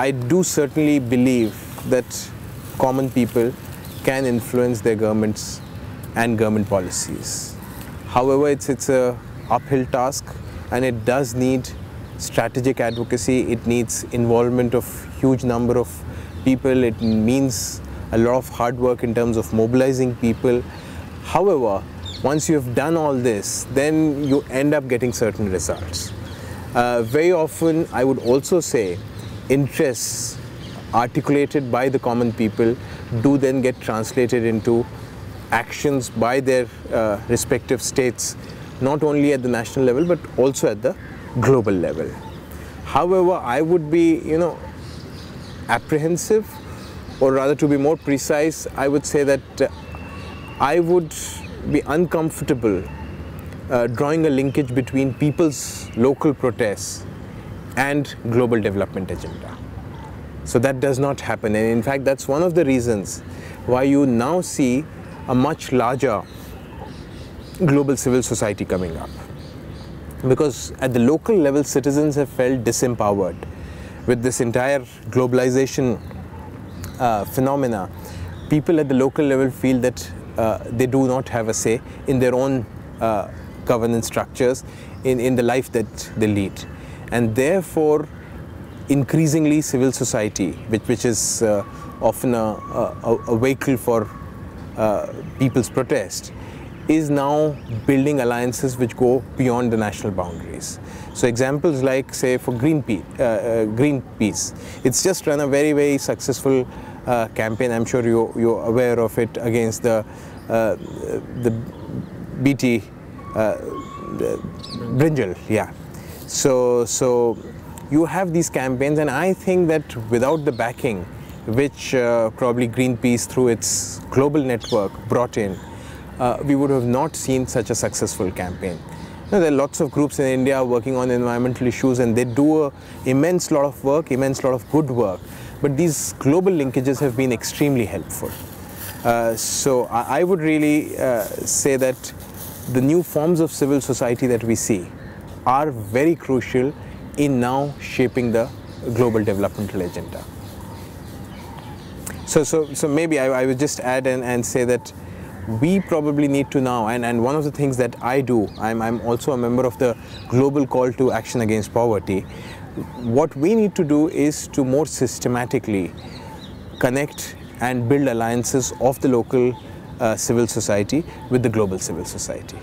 I do certainly believe that common people can influence their governments and government policies. However, it's, it's a uphill task and it does need strategic advocacy. It needs involvement of huge number of people. It means a lot of hard work in terms of mobilizing people. However, once you have done all this, then you end up getting certain results. Uh, very often, I would also say, interests articulated by the common people do then get translated into actions by their uh, respective states, not only at the national level but also at the global level. However, I would be, you know, apprehensive, or rather to be more precise, I would say that uh, I would be uncomfortable uh, drawing a linkage between people's local protests and global development agenda. So that does not happen and in fact that's one of the reasons why you now see a much larger global civil society coming up. Because at the local level citizens have felt disempowered with this entire globalization uh, phenomena. People at the local level feel that uh, they do not have a say in their own uh, governance structures, in, in the life that they lead. And therefore, increasingly civil society, which, which is uh, often a, a, a, vehicle for uh, people's protest, is now building alliances which go beyond the national boundaries. So examples like, say, for Greenpeace, uh, uh, Greenpeace it's just run a very, very successful uh, campaign. I'm sure you, you're aware of it against the, uh, the BT, uh, Brinjal, yeah. So, so you have these campaigns and I think that without the backing which uh, probably Greenpeace through its global network brought in, uh, we would have not seen such a successful campaign. Now, there are lots of groups in India working on environmental issues and they do an immense lot of work, immense lot of good work. But these global linkages have been extremely helpful. Uh, so I, I, would really uh, say that the new forms of civil society that we see are very crucial in now shaping the global developmental agenda. So, so, so maybe I, I would just add and, and say that we probably need to now, and, and one of the things that I do, I'm, I'm also a member of the Global Call to Action Against Poverty. What we need to do is to more systematically connect and build alliances of the local uh, civil society with the global civil society.